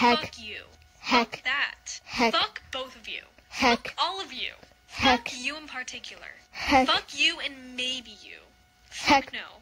Heck. Fuck you. Heck. Fuck that. Heck. Fuck both of you. Heck. Fuck all of you. Heck. Fuck you in particular. Heck. Fuck you and maybe you. Heck. Fuck no.